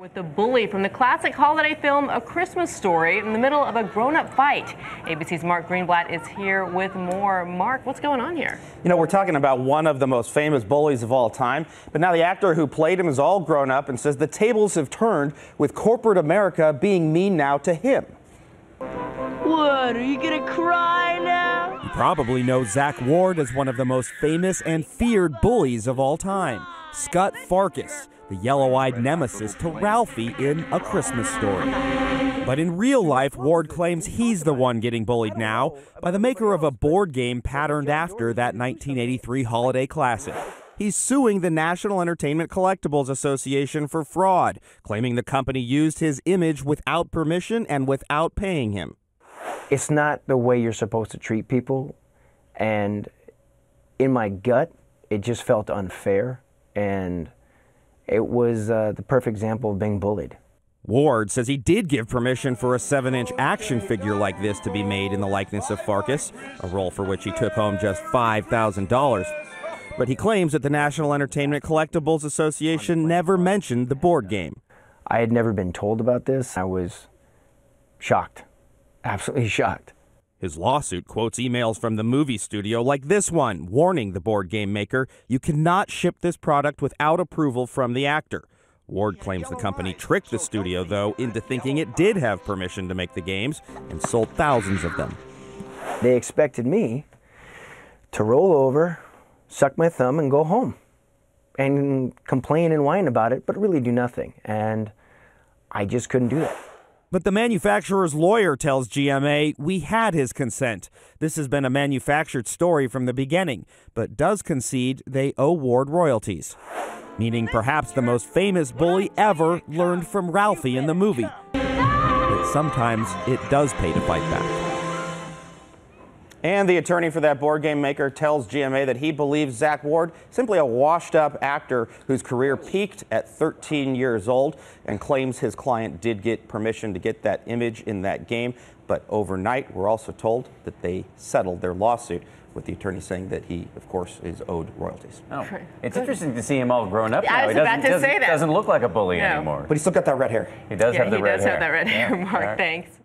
With the bully from the classic holiday film A Christmas Story in the middle of a grown up fight. ABC's Mark Greenblatt is here with more. Mark, what's going on here? You know, we're talking about one of the most famous bullies of all time, but now the actor who played him is all grown up and says the tables have turned with corporate America being mean now to him. What, are you gonna cry now? You probably know Zack Ward as one of the most famous and feared bullies of all time, Scut Farkus the yellow eyed nemesis to Ralphie in A Christmas Story. But in real life, Ward claims he's the one getting bullied now by the maker of a board game patterned after that 1983 holiday classic. He's suing the National Entertainment Collectibles Association for fraud, claiming the company used his image without permission and without paying him. It's not the way you're supposed to treat people. And in my gut, it just felt unfair. And it was uh, the perfect example of being bullied. Ward says he did give permission for a 7 inch action figure like this to be made in the likeness of Farkus, a role for which he took home just $5,000. But he claims that the National Entertainment Collectibles Association never mentioned the board game. I had never been told about this. I was shocked, absolutely shocked. His lawsuit quotes emails from the movie studio like this one, warning the board game maker you cannot ship this product without approval from the actor. Ward claims the company tricked the studio, though, into thinking it did have permission to make the games and sold thousands of them. They expected me to roll over, suck my thumb, and go home and complain and whine about it, but really do nothing. And I just couldn't do that. But the manufacturer's lawyer tells GMA we had his consent. This has been a manufactured story from the beginning, but does concede they owe Ward royalties. Meaning perhaps the most famous bully ever learned from Ralphie in the movie. But sometimes it does pay to fight back. And the attorney for that board game maker tells GMA that he believes Zack Ward simply a washed up actor whose career peaked at 13 years old and claims his client did get permission to get that image in that game. But overnight, we're also told that they settled their lawsuit with the attorney saying that he, of course, is owed royalties. Oh. It's interesting to see him all grown up now. I was he about doesn't, to say that. doesn't look like a bully no. anymore. But he's still got that red hair. He does yeah, have the he red does hair. have that red hair, Mark. Right. Thanks.